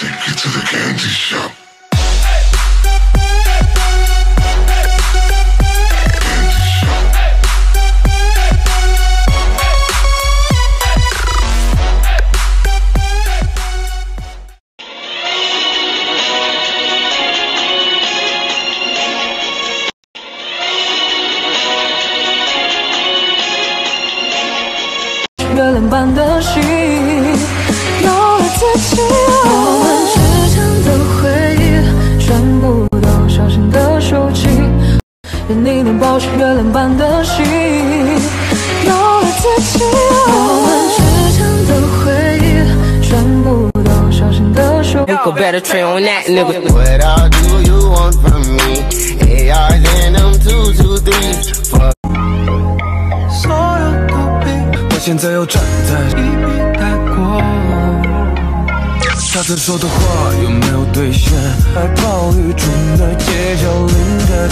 take you to the candy shop. 愿你能保持月亮般的心，有了自己。我们之间的回忆，全部都小心的收起。Go better train on that, nigga. What all do you want from me? ARs and them two two threes. Fuck 所有躲避，我现在又站在一笔带过。他曾说的话有没有兑现？海暴雨中的街角淋的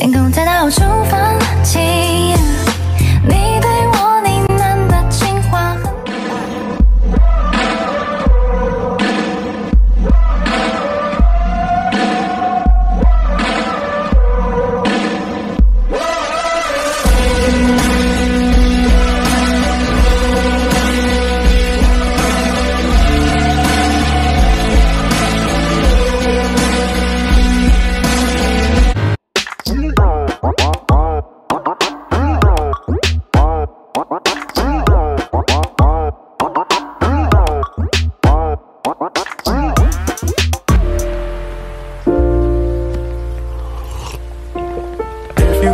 天空在到处放晴，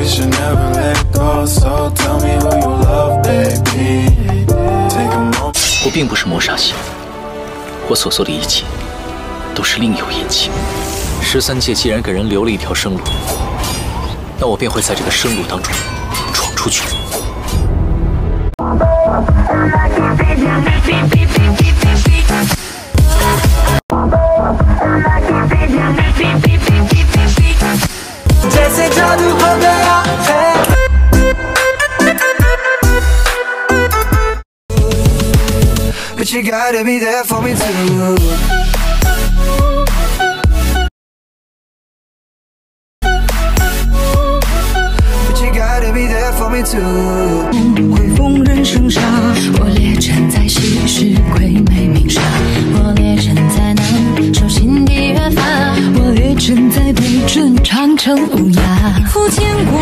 we should never let go. So tell me who you love, baby. Take a moment. 我并不是谋杀系，我所做的一切都是另有隐情。十三界既然给人留了一条生路，那我便会在这个生路当中闯出去。Gotta be there for me too But you gotta be there for me too 会逢人生杀，我列阵在西施鬼魅鸣沙，我列阵在南手心底越发，我列阵在北镇长城无涯。夫千古